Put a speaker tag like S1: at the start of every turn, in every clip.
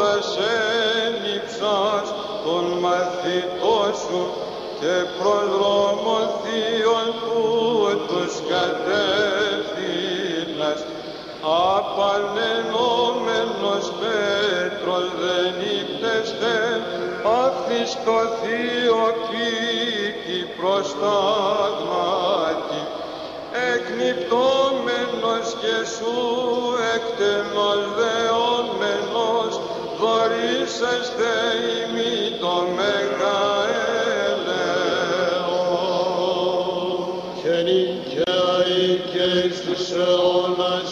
S1: βασέλισσας των μαθητών σου και προδρόμων θείων που τους κατεύθυνας. Απανενόμενος Πέτρος δεν ύπτεστε αφής το θείο κήκη προς τα εκνυπτόμενος και σου ύψεστε ημί το Μεγά ελεός.
S2: Και νικιάει και στους αιώνας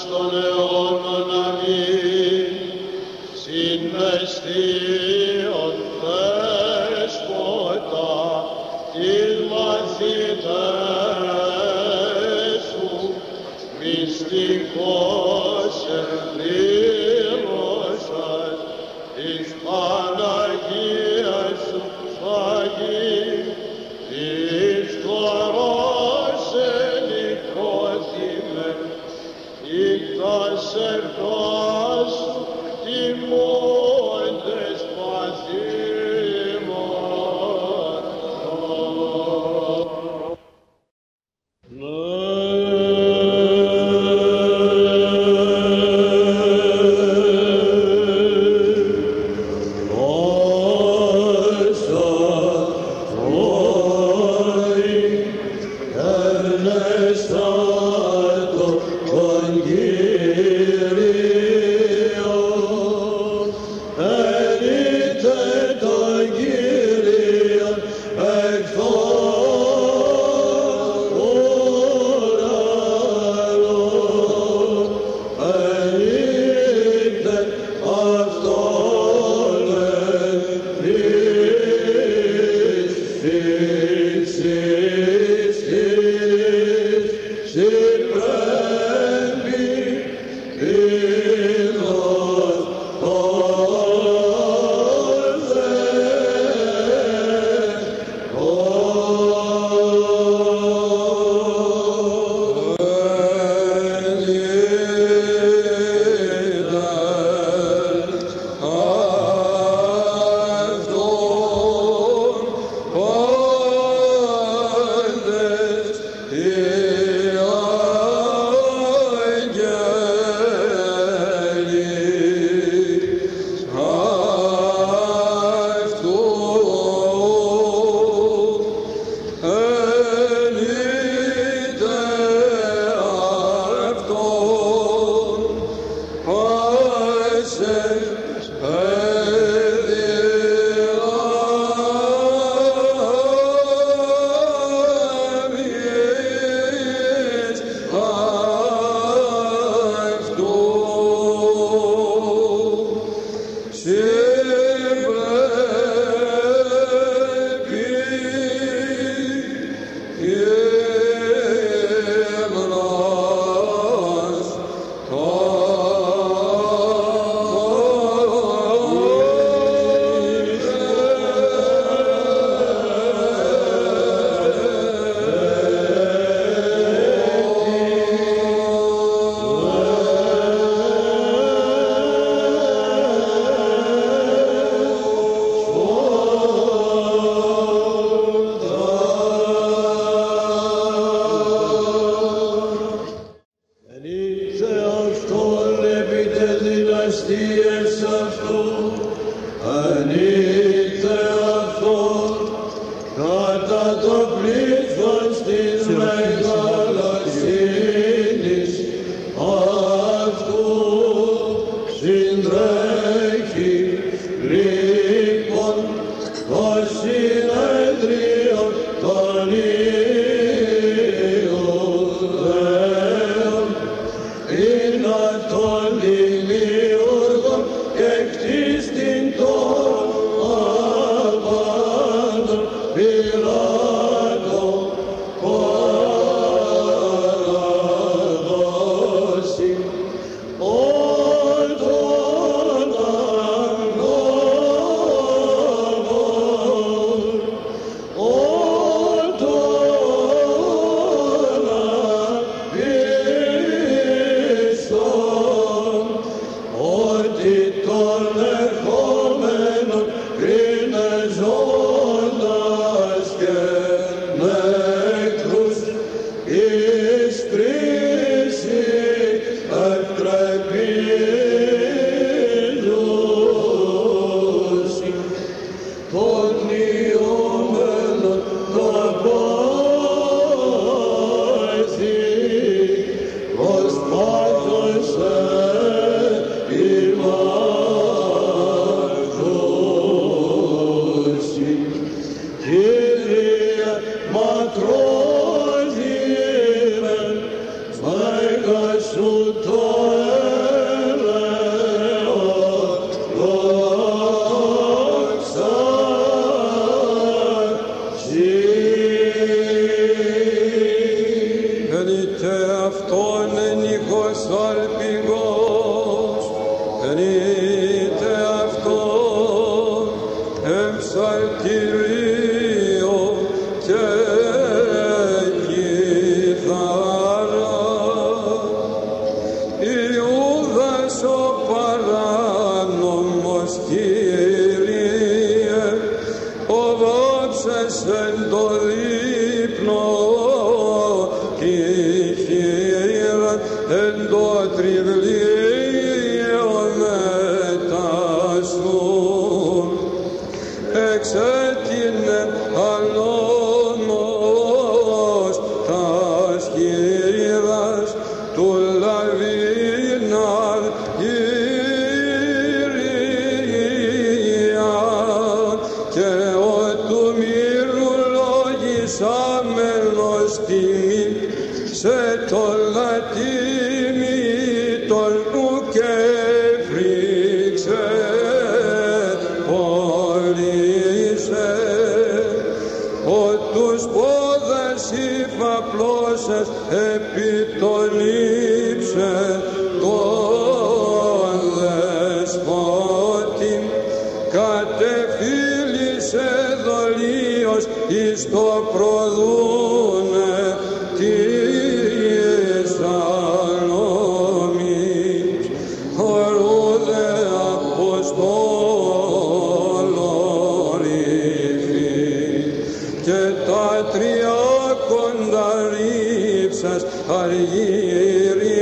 S2: Her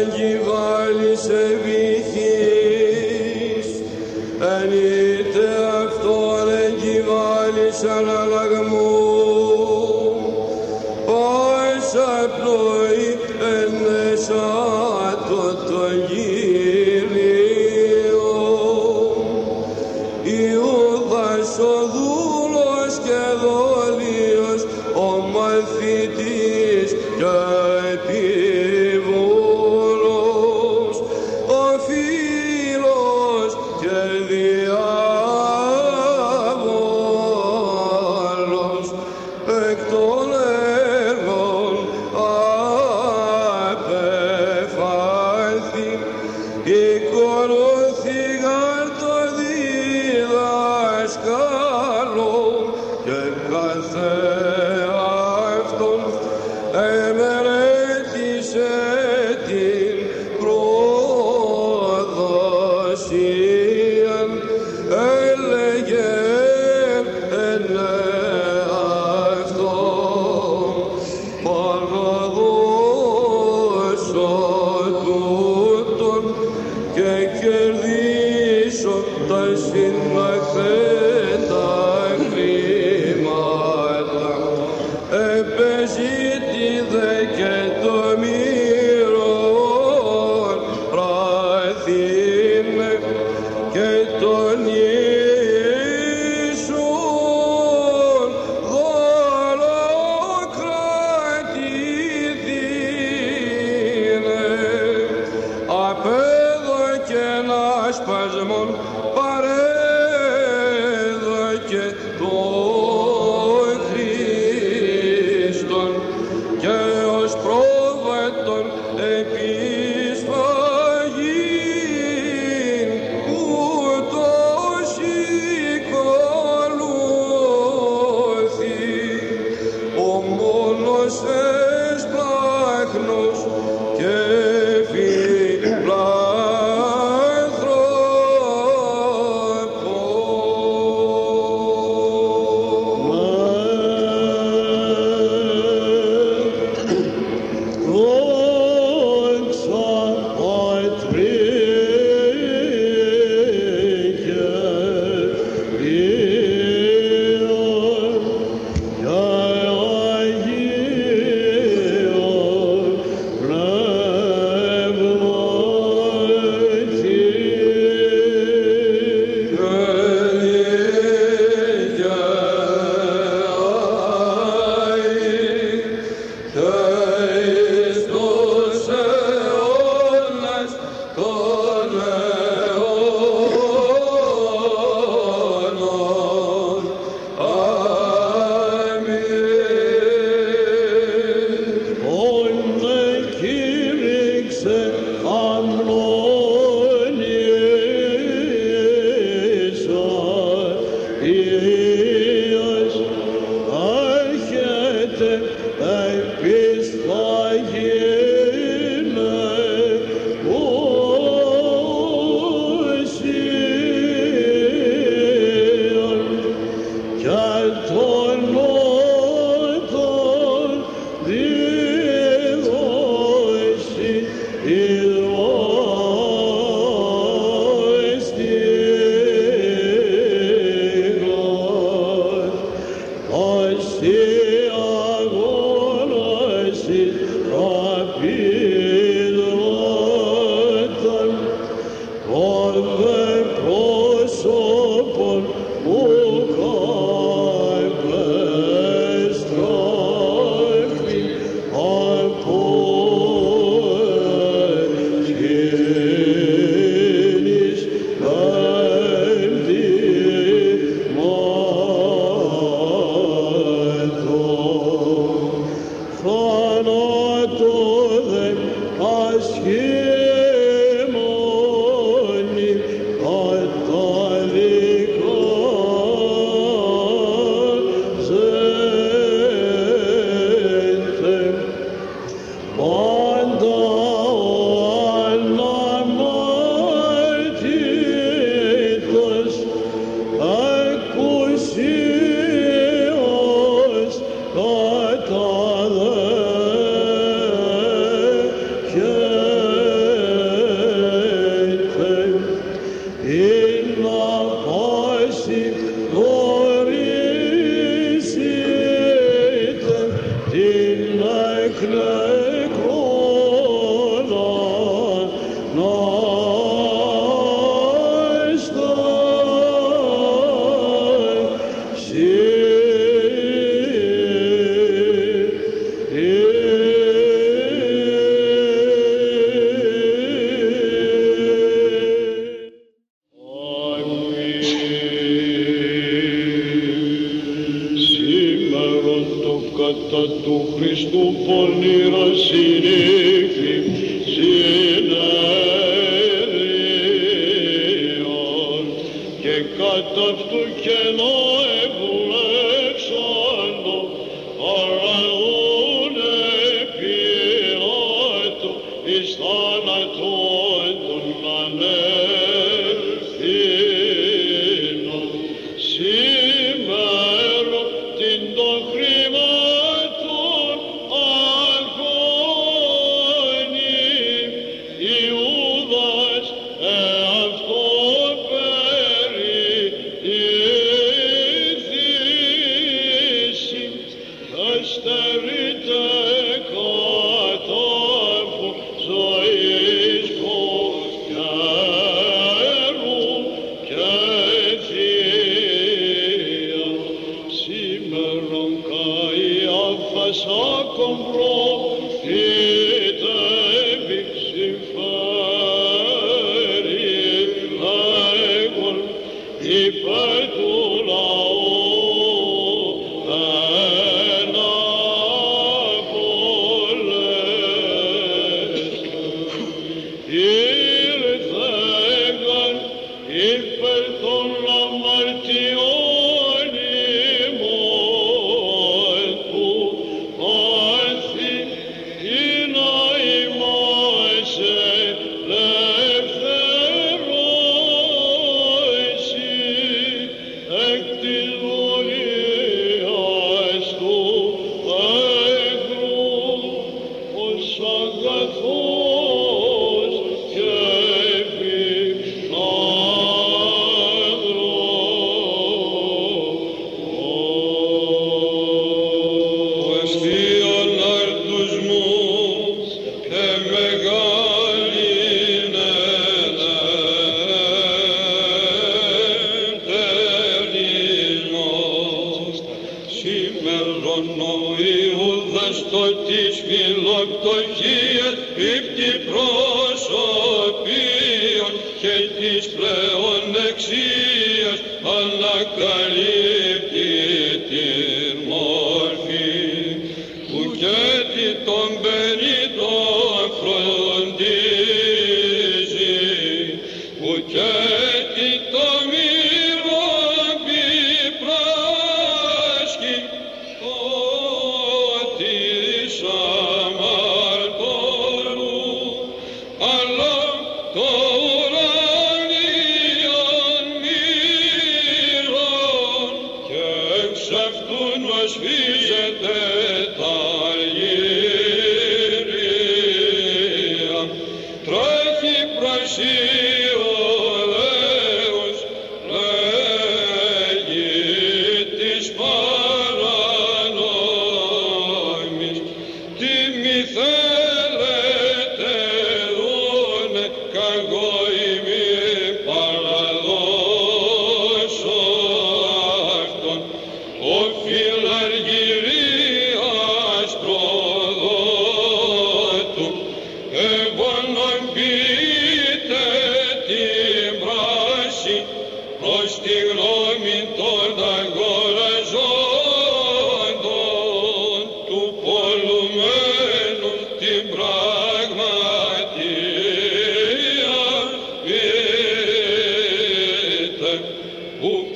S2: Engi vali sevi Amen. Κατά αυτού κενό
S1: sacrum αυτού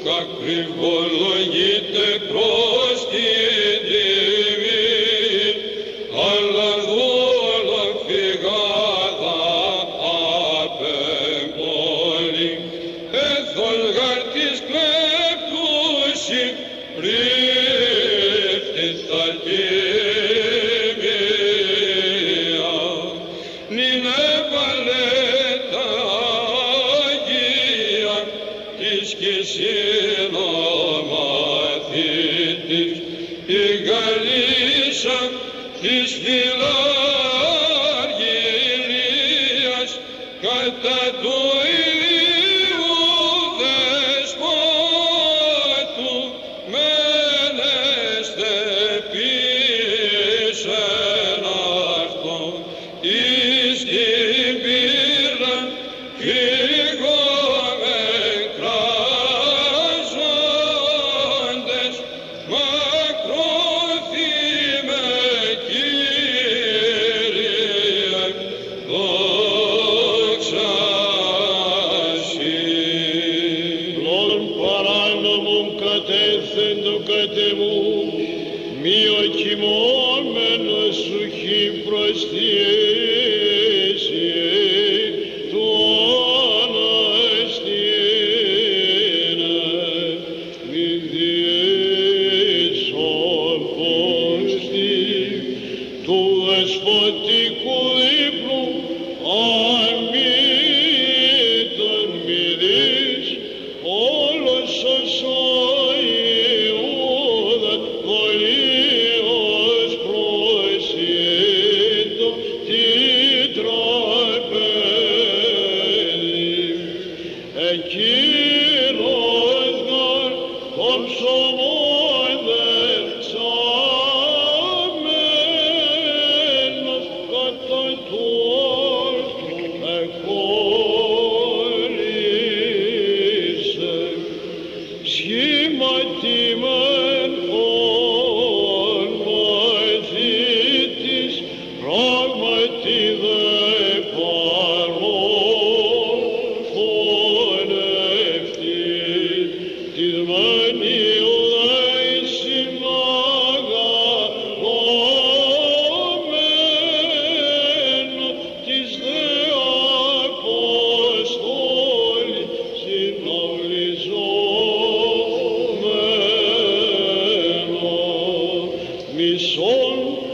S1: κακριβολογείται κρός mi son